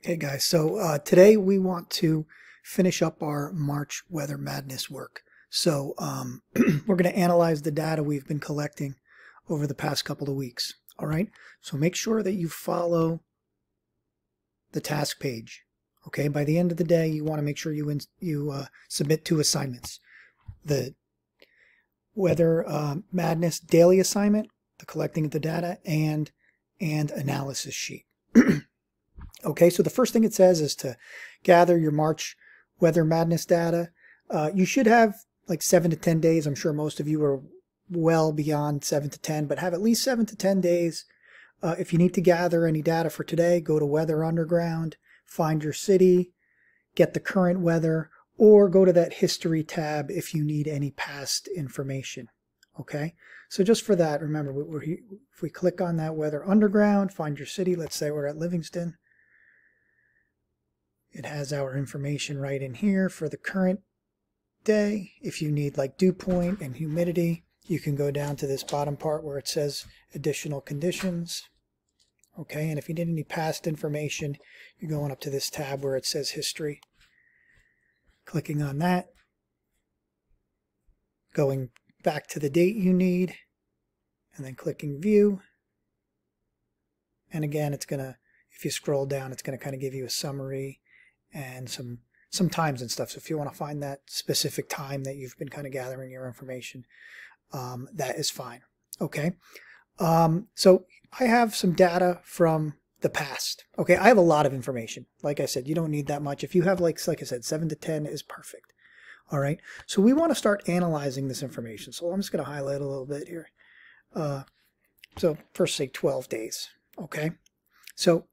Hey guys, so uh, today we want to finish up our March Weather Madness work. So um, we're going to analyze the data we've been collecting over the past couple of weeks. All right, so make sure that you follow the task page. Okay, by the end of the day, you want to make sure you in, you uh, submit two assignments: the Weather uh, Madness daily assignment, the collecting of the data, and and analysis sheet. Okay, so the first thing it says is to gather your March weather madness data. Uh, you should have like seven to 10 days. I'm sure most of you are well beyond seven to 10, but have at least seven to 10 days. Uh, if you need to gather any data for today, go to Weather Underground, find your city, get the current weather, or go to that history tab if you need any past information. Okay, so just for that, remember, if we click on that Weather Underground, find your city, let's say we're at Livingston, it has our information right in here for the current day. If you need like dew point and humidity, you can go down to this bottom part where it says additional conditions. Okay, and if you need any past information, you're going up to this tab where it says history. Clicking on that, going back to the date you need, and then clicking view. And again, it's going to, if you scroll down, it's going to kind of give you a summary and some some times and stuff. So if you want to find that specific time that you've been kind of gathering your information, um, that is fine. Okay. Um, so I have some data from the past. Okay. I have a lot of information. Like I said, you don't need that much. If you have like, like I said, seven to 10 is perfect. All right. So we want to start analyzing this information. So I'm just going to highlight a little bit here. Uh, so first say 12 days. Okay. So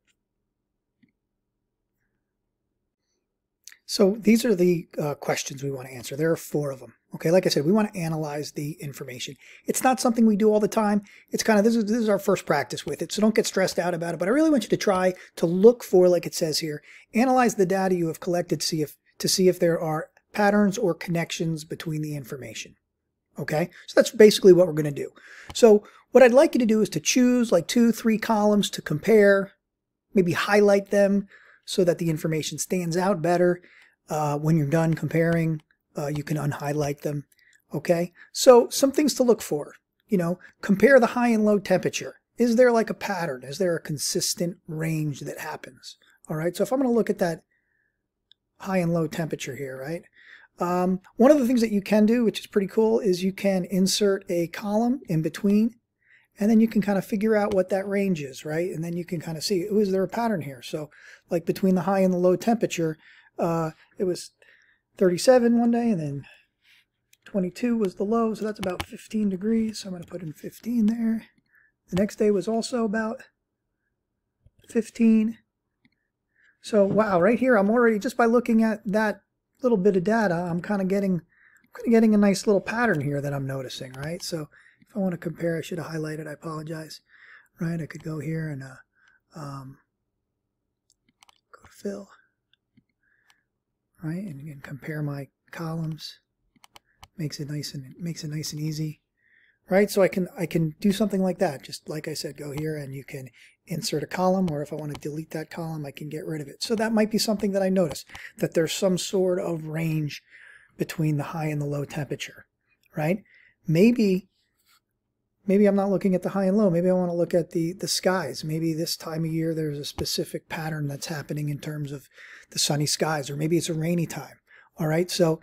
So these are the uh, questions we want to answer. There are four of them. Okay, like I said, we want to analyze the information. It's not something we do all the time. It's kind of this is this is our first practice with it, so don't get stressed out about it. But I really want you to try to look for, like it says here, analyze the data you have collected, see if to see if there are patterns or connections between the information. Okay, so that's basically what we're going to do. So what I'd like you to do is to choose like two, three columns to compare, maybe highlight them so that the information stands out better. Uh, when you're done comparing, uh, you can unhighlight them. Okay, so some things to look for. You know, compare the high and low temperature. Is there like a pattern? Is there a consistent range that happens? All right, so if I'm going to look at that high and low temperature here, right? Um, one of the things that you can do, which is pretty cool, is you can insert a column in between and then you can kind of figure out what that range is, right? And then you can kind of see, oh, is there a pattern here? So like between the high and the low temperature, uh, it was 37 one day and then 22 was the low. So that's about 15 degrees. So I'm going to put in 15 there. The next day was also about 15. So wow, right here, I'm already, just by looking at that little bit of data, I'm kind of getting, kind of getting a nice little pattern here that I'm noticing, right? So if I want to compare, I should have highlighted, I apologize. Right, I could go here and uh, um, go to fill. Right, and compare my columns. Makes it nice and makes it nice and easy. Right, so I can I can do something like that. Just like I said, go here and you can insert a column, or if I want to delete that column, I can get rid of it. So that might be something that I notice, that there's some sort of range between the high and the low temperature, right? Maybe maybe I'm not looking at the high and low. Maybe I want to look at the, the skies. Maybe this time of year there's a specific pattern that's happening in terms of the sunny skies, or maybe it's a rainy time. All right. So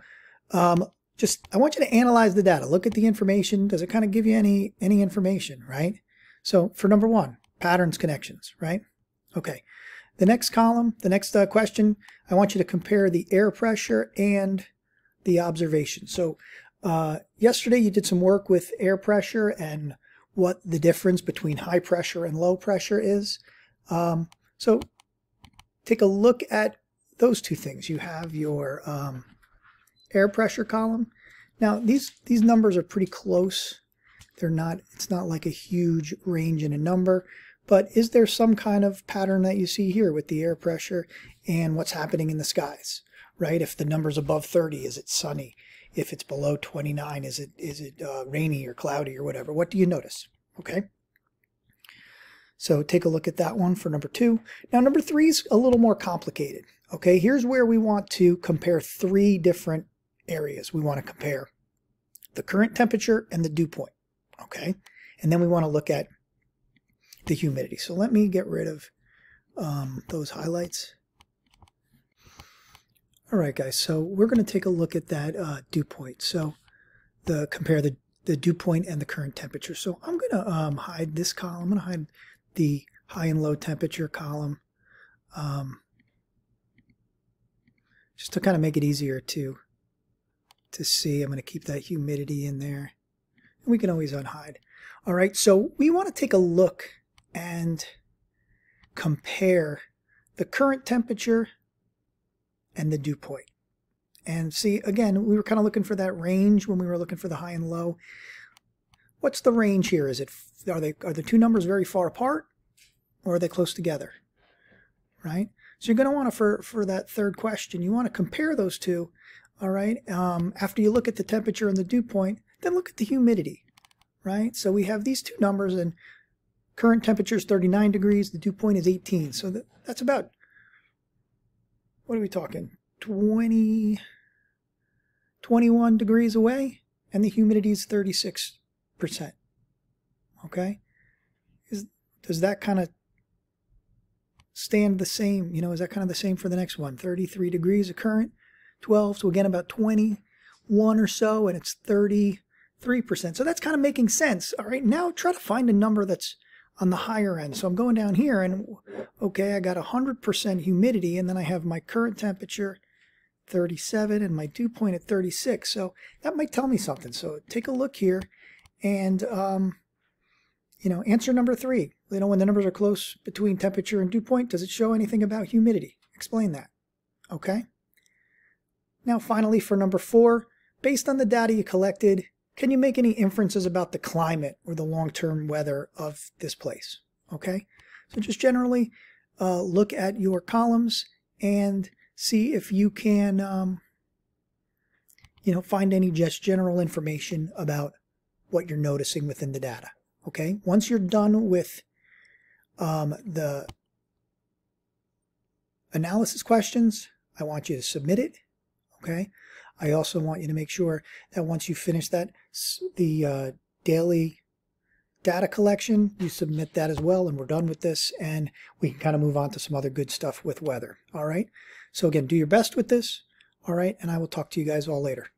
um, just I want you to analyze the data. Look at the information. Does it kind of give you any any information, right? So for number one, patterns, connections, right? Okay. The next column, the next uh, question, I want you to compare the air pressure and the observation. So uh, yesterday you did some work with air pressure and what the difference between high pressure and low pressure is. Um, so take a look at those two things. You have your um, air pressure column. Now these these numbers are pretty close. They're not. It's not like a huge range in a number. But is there some kind of pattern that you see here with the air pressure and what's happening in the skies? Right? If the number's above 30, is it sunny? If it's below 29, is it is it uh, rainy or cloudy or whatever? What do you notice? Okay. So take a look at that one for number two. Now number three is a little more complicated. Okay, here's where we want to compare three different areas. We want to compare the current temperature and the dew point. Okay, and then we want to look at the humidity. So let me get rid of um, those highlights. All right, guys, so we're going to take a look at that uh, dew point. So the compare the, the dew point and the current temperature. So I'm going to um, hide this column. I'm going to hide the high and low temperature column um, just to kind of make it easier to to see. I'm going to keep that humidity in there. And we can always unhide. All right, so we want to take a look and compare the current temperature and the dew point. And see, again, we were kind of looking for that range when we were looking for the high and low. What's the range here? Is it are they are the two numbers very far apart or are they close together? Right? So you're going to want to, for, for that third question, you want to compare those two, all right? Um, after you look at the temperature and the dew point, then look at the humidity, right? So we have these two numbers and current temperature is 39 degrees, the dew point is 18. So that, that's about, what are we talking, 20, 21 degrees away, and the humidity is 36%. Okay? Is, does that kind of stand the same? You know, is that kind of the same for the next one? 33 degrees of current, 12, so again about 21 or so, and it's 33%. So that's kind of making sense. All right, now try to find a number that's on the higher end. So I'm going down here and okay, I got 100% humidity and then I have my current temperature 37 and my dew point at 36. So that might tell me something. So take a look here and um, you know, answer number three. You know, when the numbers are close between temperature and dew point, does it show anything about humidity? Explain that. Okay. Now, finally, for number four, based on the data you collected, can you make any inferences about the climate or the long-term weather of this place? Okay. So just generally uh, look at your columns and see if you can, um, you know, find any just general information about what you're noticing within the data. Okay, once you're done with um, the analysis questions, I want you to submit it. Okay, I also want you to make sure that once you finish that, the uh, daily data collection, you submit that as well, and we're done with this, and we can kind of move on to some other good stuff with weather. All right, so again, do your best with this. All right, and I will talk to you guys all later.